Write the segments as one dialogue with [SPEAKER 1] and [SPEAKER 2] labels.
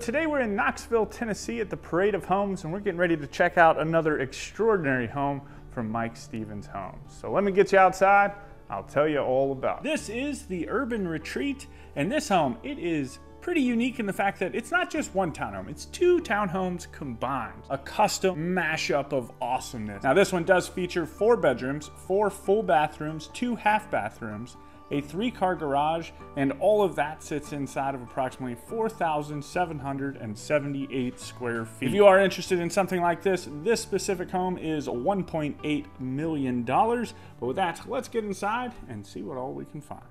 [SPEAKER 1] Today we're in Knoxville, Tennessee at the Parade of Homes and we're getting ready to check out another extraordinary home from Mike Stevens Homes. So let me get you outside, I'll tell you all about it. This is the Urban Retreat and this home, it is pretty unique in the fact that it's not just one townhome, it's two townhomes combined. A custom mashup of awesomeness. Now this one does feature four bedrooms, four full bathrooms, two half bathrooms, a three car garage, and all of that sits inside of approximately 4,778 square feet. If you are interested in something like this, this specific home is $1.8 million. But with that, let's get inside and see what all we can find.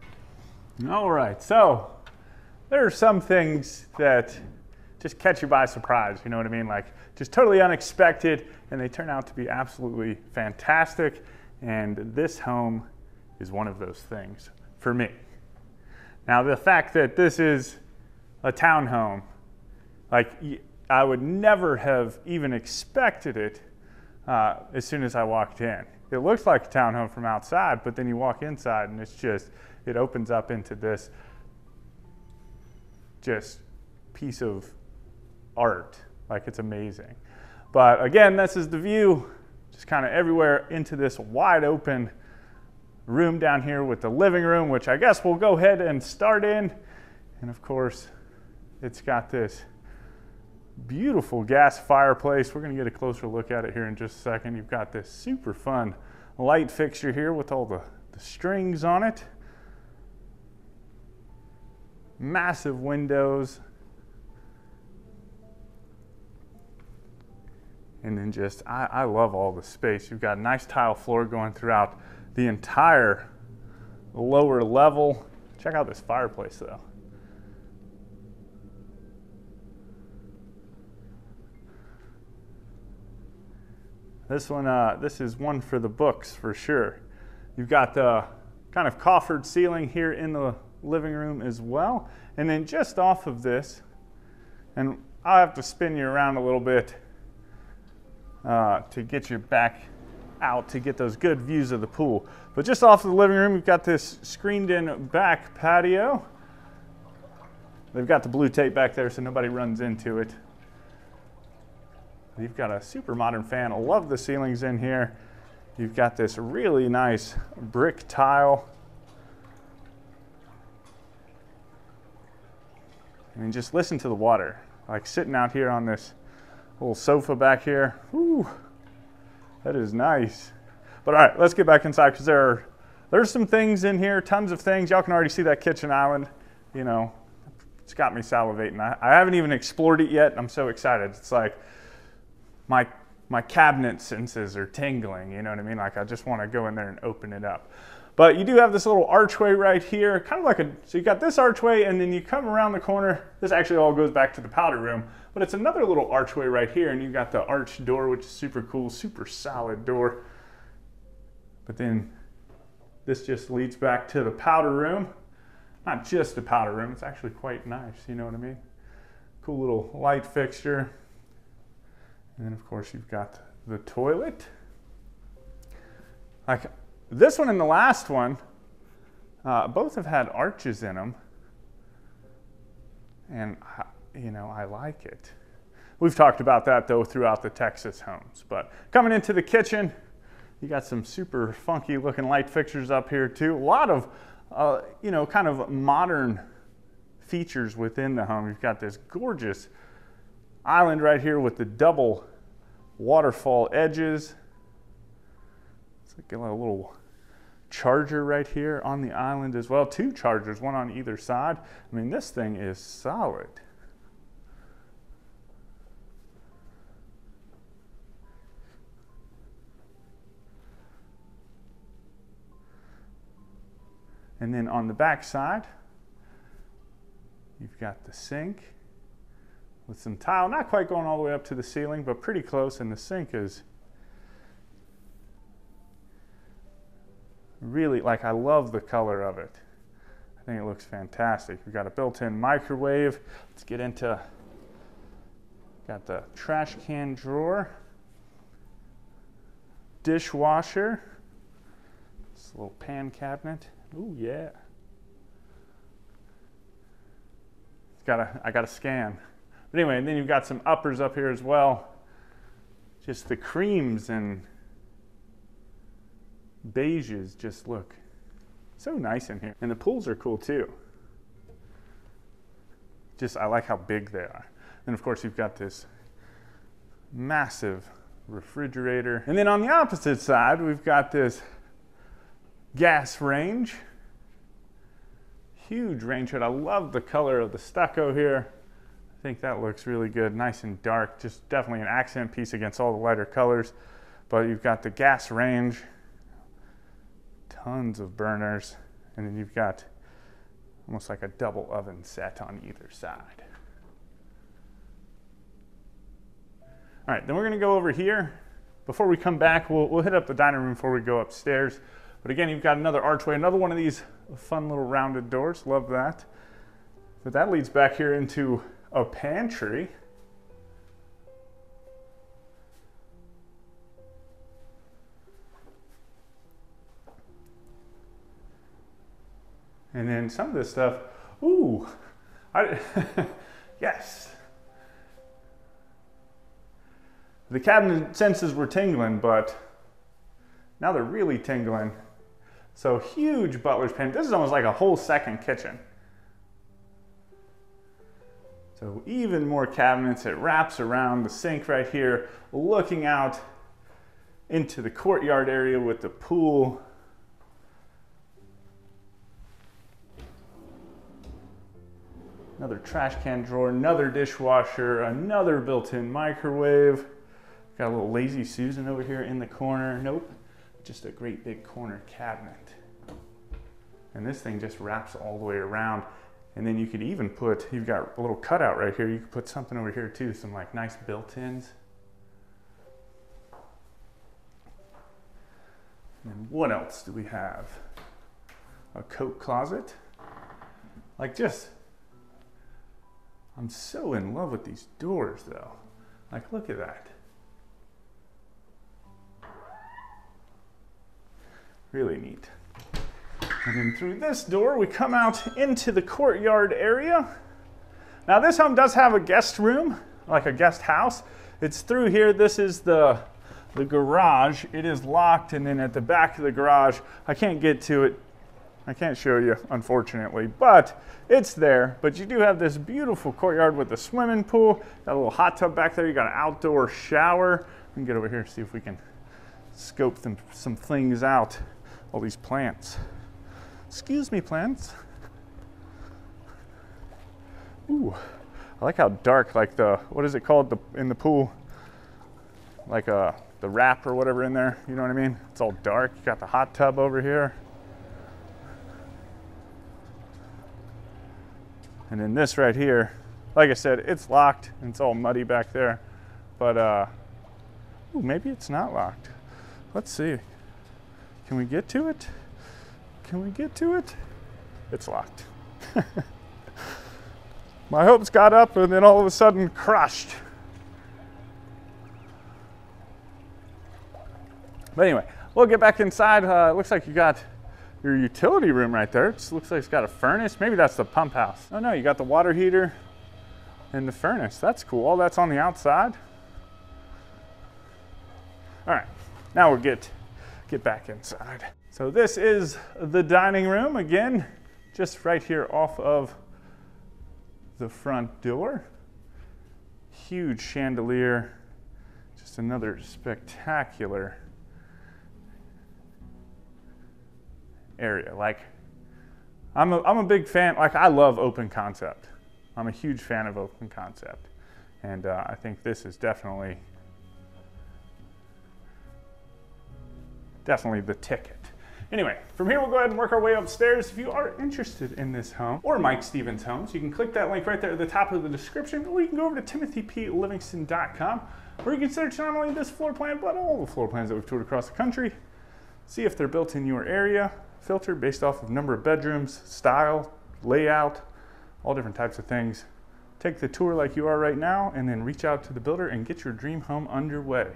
[SPEAKER 1] All right, so there are some things that just catch you by surprise, you know what I mean? Like just totally unexpected, and they turn out to be absolutely fantastic. And this home is one of those things for me. Now, the fact that this is a townhome, like I would never have even expected it uh, as soon as I walked in. It looks like a townhome from outside, but then you walk inside and it's just, it opens up into this just piece of art. Like it's amazing. But again, this is the view just kind of everywhere into this wide open room down here with the living room, which I guess we'll go ahead and start in. And of course, it's got this beautiful gas fireplace. We're gonna get a closer look at it here in just a second. You've got this super fun light fixture here with all the, the strings on it. Massive windows. And then just, I, I love all the space. You've got a nice tile floor going throughout the entire lower level. Check out this fireplace though. This one, uh, this is one for the books for sure. You've got the kind of coffered ceiling here in the living room as well. And then just off of this, and I'll have to spin you around a little bit uh, to get you back out to get those good views of the pool. But just off of the living room, we've got this screened in back patio. They've got the blue tape back there so nobody runs into it. You've got a super modern fan. I love the ceilings in here. You've got this really nice brick tile. I mean, just listen to the water. Like sitting out here on this little sofa back here. Whew. That is nice. But all right, let's get back inside because there are there's some things in here, tons of things. Y'all can already see that kitchen island. You know, it's got me salivating. I, I haven't even explored it yet. I'm so excited. It's like my my cabinet senses are tingling. You know what I mean? Like I just want to go in there and open it up. But you do have this little archway right here, kind of like a, so you got this archway and then you come around the corner. This actually all goes back to the powder room, but it's another little archway right here and you've got the arch door, which is super cool, super solid door. But then this just leads back to the powder room. Not just the powder room, it's actually quite nice, you know what I mean? Cool little light fixture. And then of course you've got the toilet. Like this one and the last one, uh, both have had arches in them. And, you know, I like it. We've talked about that though throughout the Texas homes. But coming into the kitchen, you got some super funky looking light fixtures up here too. A lot of, uh, you know, kind of modern features within the home. You've got this gorgeous island right here with the double waterfall edges. It's like a little charger right here on the island as well. Two chargers, one on either side. I mean, this thing is solid. And then on the back side, you've got the sink with some tile, not quite going all the way up to the ceiling, but pretty close. And the sink is really, like I love the color of it. I think it looks fantastic. We've got a built-in microwave. Let's get into, got the trash can drawer, dishwasher, this little pan cabinet. Ooh, yeah. It's got a, I got a scan. But anyway, and then you've got some uppers up here as well. Just the creams and beiges just look so nice in here. And the pools are cool too. Just, I like how big they are. And of course, you've got this massive refrigerator. And then on the opposite side, we've got this gas range. Huge range hood. I love the color of the stucco here. I think that looks really good, nice and dark. Just definitely an accent piece against all the lighter colors. But you've got the gas range, tons of burners, and then you've got almost like a double oven set on either side. All right, then we're gonna go over here. Before we come back, we'll, we'll hit up the dining room before we go upstairs. But again, you've got another archway, another one of these fun little rounded doors. Love that. But that leads back here into a pantry. And then some of this stuff, ooh, I, yes. The cabinet senses were tingling, but now they're really tingling. So huge butler's pantry. This is almost like a whole second kitchen. So even more cabinets. It wraps around the sink right here, looking out into the courtyard area with the pool. Another trash can drawer, another dishwasher, another built-in microwave. Got a little lazy Susan over here in the corner. Nope, just a great big corner cabinet. And this thing just wraps all the way around. And then you could even put, you've got a little cutout right here. You could put something over here too, some like nice built-ins. And what else do we have? A coat closet. Like just, I'm so in love with these doors though. Like look at that. Really neat. And then through this door, we come out into the courtyard area. Now this home does have a guest room, like a guest house. It's through here. This is the, the garage. It is locked, and then at the back of the garage, I can't get to it. I can't show you, unfortunately, but it's there. But you do have this beautiful courtyard with a swimming pool. Got a little hot tub back there. You got an outdoor shower. We can get over here and see if we can scope them, some things out. All these plants. Excuse me, plants. Ooh, I like how dark, like the, what is it called the, in the pool? Like uh, the wrap or whatever in there, you know what I mean? It's all dark. You got the hot tub over here. And then this right here, like I said, it's locked and it's all muddy back there. But uh, ooh, maybe it's not locked. Let's see. Can we get to it? Can we get to it? It's locked. My hopes got up and then all of a sudden crushed. But anyway, we'll get back inside. Uh, looks like you got your utility room right there. It looks like it's got a furnace. Maybe that's the pump house. Oh no, you got the water heater and the furnace. That's cool. All that's on the outside. All right, now we'll get, get back inside. So this is the dining room, again, just right here off of the front door. Huge chandelier, just another spectacular area. Like, I'm a, I'm a big fan, like I love open concept. I'm a huge fan of open concept. And uh, I think this is definitely, definitely the ticket. Anyway, from here we'll go ahead and work our way upstairs. If you are interested in this home or Mike Stevens Homes, you can click that link right there at the top of the description, or you can go over to timothyplivingston.com, where you can search not only this floor plan, but all the floor plans that we've toured across the country. See if they're built in your area, filter based off of number of bedrooms, style, layout, all different types of things. Take the tour like you are right now, and then reach out to the builder and get your dream home underway.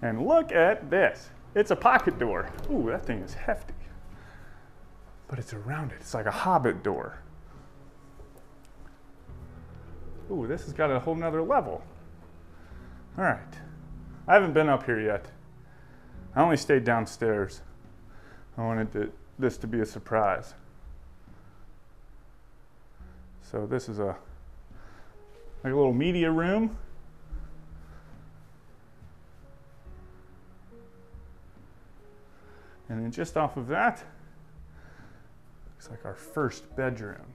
[SPEAKER 1] And look at this. It's a pocket door. Ooh, that thing is hefty. But it's rounded, it's like a hobbit door. Ooh, this has got a whole nother level. All right. I haven't been up here yet. I only stayed downstairs. I wanted to, this to be a surprise. So this is a like a little media room. And then just off of that, looks like our first bedroom.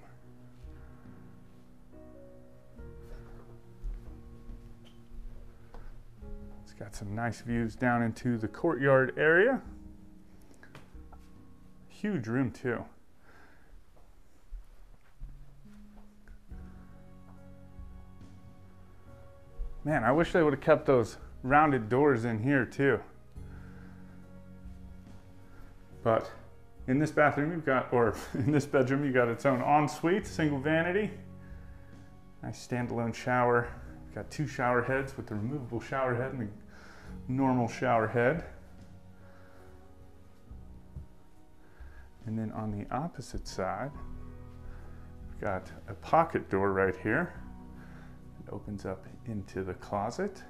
[SPEAKER 1] It's got some nice views down into the courtyard area. Huge room too. Man, I wish they would have kept those rounded doors in here too. But in this bathroom, you've got, or in this bedroom, you've got its own ensuite, single vanity, nice standalone shower. You've got two shower heads with the removable shower head and the normal shower head. And then on the opposite side, we've got a pocket door right here. It opens up into the closet.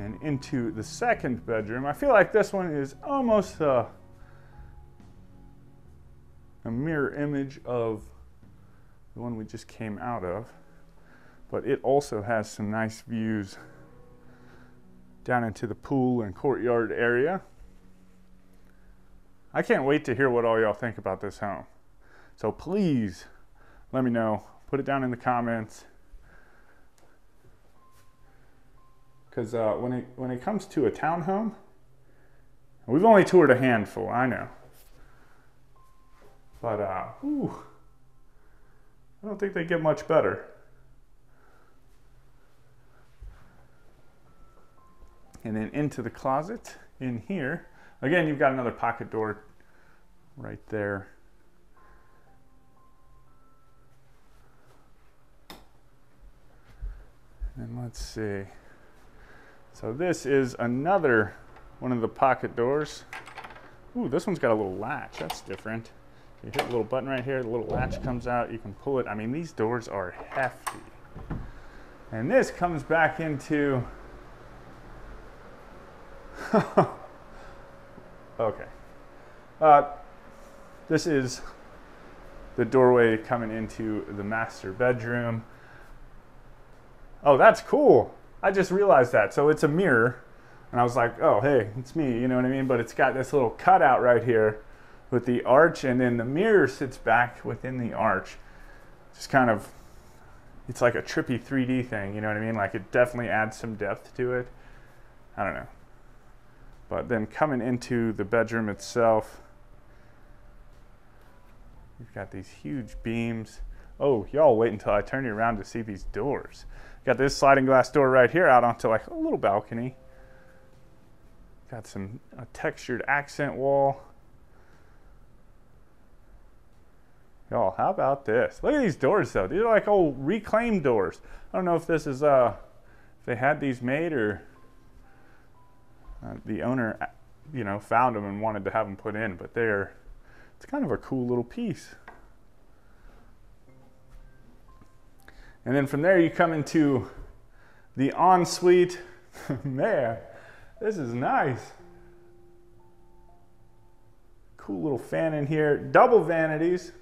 [SPEAKER 1] Then into the second bedroom. I feel like this one is almost a, a mirror image of the one we just came out of. But it also has some nice views down into the pool and courtyard area. I can't wait to hear what all y'all think about this home. So please let me know. Put it down in the comments. Because uh, when, it, when it comes to a townhome, we've only toured a handful, I know. But, uh, ooh, I don't think they get much better. And then into the closet in here. Again, you've got another pocket door right there. And let's see. So this is another one of the pocket doors. Ooh, this one's got a little latch. That's different. You hit a little button right here, the little latch comes out, you can pull it. I mean, these doors are hefty. And this comes back into okay. Uh, this is the doorway coming into the master bedroom. Oh, that's cool. I just realized that. So it's a mirror. And I was like, oh, hey, it's me. You know what I mean? But it's got this little cutout right here with the arch. And then the mirror sits back within the arch. Just kind of, it's like a trippy 3D thing. You know what I mean? Like it definitely adds some depth to it. I don't know. But then coming into the bedroom itself, you've got these huge beams. Oh, y'all wait until I turn you around to see these doors. Got this sliding glass door right here out onto like a little balcony. Got some textured accent wall. Y'all, how about this? Look at these doors though. These are like old reclaimed doors. I don't know if this is uh if they had these made or uh, the owner, you know, found them and wanted to have them put in, but they're, it's kind of a cool little piece. And then from there you come into the ensuite. Man, this is nice. Cool little fan in here. Double vanities.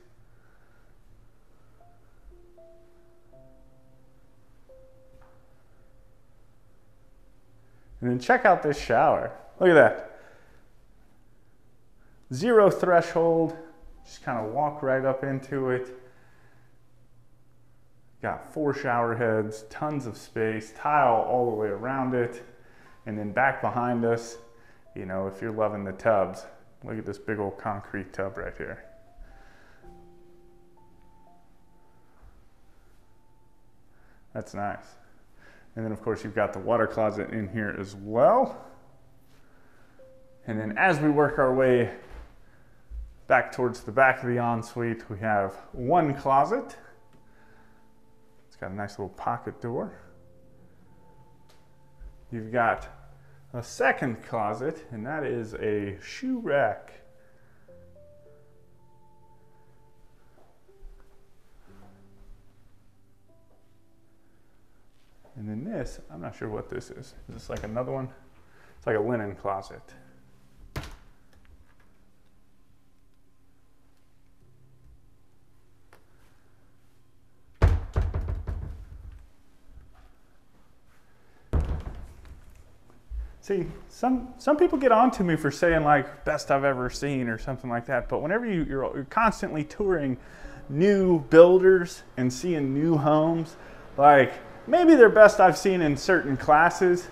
[SPEAKER 1] And then check out this shower. Look at that. Zero threshold. Just kind of walk right up into it. Got four shower heads, tons of space, tile all the way around it. And then back behind us, you know, if you're loving the tubs, look at this big old concrete tub right here. That's nice. And then of course you've got the water closet in here as well. And then as we work our way back towards the back of the ensuite, we have one closet. Got a nice little pocket door. You've got a second closet, and that is a shoe rack. And then this, I'm not sure what this is. Is this like another one? It's like a linen closet. See, some some people get on to me for saying like best I've ever seen or something like that. But whenever you, you're, you're constantly touring new builders and seeing new homes, like maybe they're best I've seen in certain classes.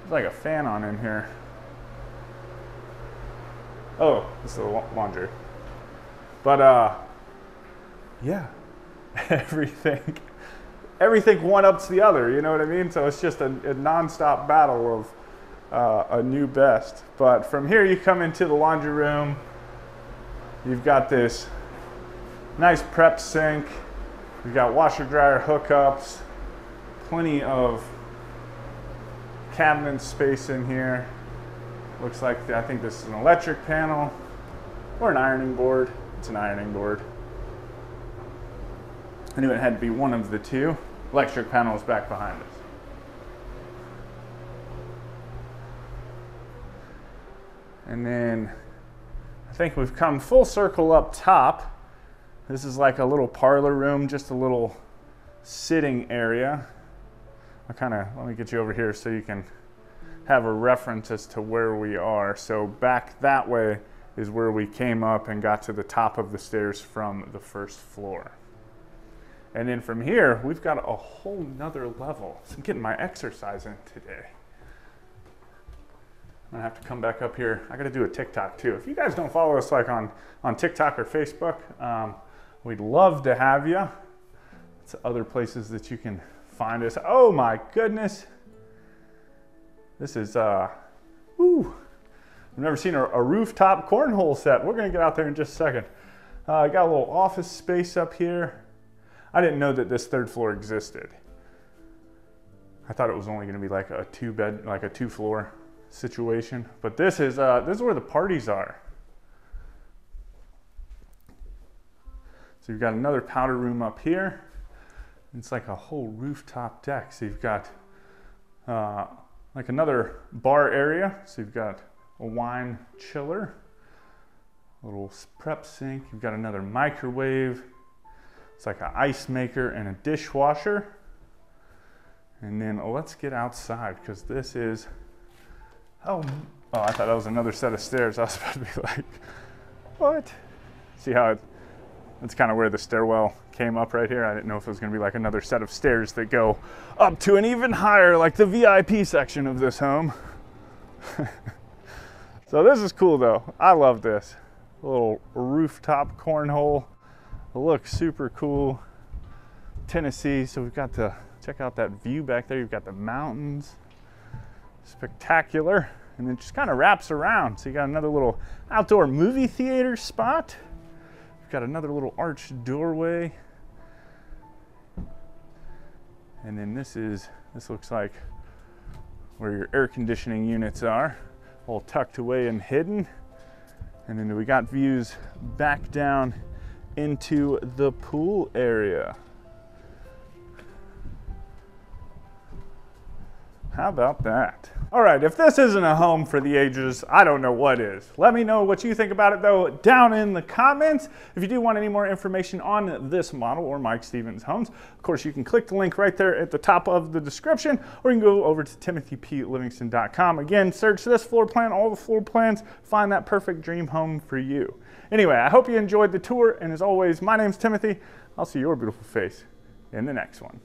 [SPEAKER 1] There's like a fan on in here. Oh, this is the laundry. But uh, yeah, everything, everything one ups the other. You know what I mean? So it's just a, a nonstop battle of uh, a new best. But from here, you come into the laundry room. You've got this nice prep sink. You've got washer dryer hookups, plenty of cabinet space in here. Looks like I think this is an electric panel or an ironing board. It's an ironing board. I knew it had to be one of the two. Electric panel is back behind us. And then I think we've come full circle up top. This is like a little parlor room, just a little sitting area. I kind of, let me get you over here so you can have a reference as to where we are. So back that way is where we came up and got to the top of the stairs from the first floor. And then from here, we've got a whole nother level. So I'm getting my exercise in today. I'm gonna have to come back up here. I gotta do a TikTok too. If you guys don't follow us like on, on TikTok or Facebook, um, we'd love to have you. It's other places that you can find us. Oh my goodness. This is, uh, woo. I've never seen a, a rooftop cornhole set. We're gonna get out there in just a second. Uh, I got a little office space up here. I didn't know that this third floor existed. I thought it was only gonna be like a two bed, like a two floor situation. But this is, uh, this is where the parties are. So you've got another powder room up here. It's like a whole rooftop deck. So you've got uh, like another bar area. So you've got a wine chiller, a little prep sink. You've got another microwave. It's like an ice maker and a dishwasher. And then let's get outside because this is Oh, oh, I thought that was another set of stairs. I was about to be like, what? See how it, that's kind of where the stairwell came up right here. I didn't know if it was going to be like another set of stairs that go up to an even higher, like the VIP section of this home. so this is cool though. I love this. A little rooftop cornhole. It looks super cool. Tennessee. So we've got to check out that view back there. You've got the mountains spectacular. And it just kind of wraps around. So you got another little outdoor movie theater spot. You've got another little arched doorway. And then this is, this looks like where your air conditioning units are, all tucked away and hidden. And then we got views back down into the pool area. How about that? All right, if this isn't a home for the ages, I don't know what is. Let me know what you think about it though down in the comments. If you do want any more information on this model or Mike Stevens Homes, of course you can click the link right there at the top of the description or you can go over to timothyplivingston.com. Again, search this floor plan, all the floor plans, find that perfect dream home for you. Anyway, I hope you enjoyed the tour and as always, my name's Timothy. I'll see your beautiful face in the next one.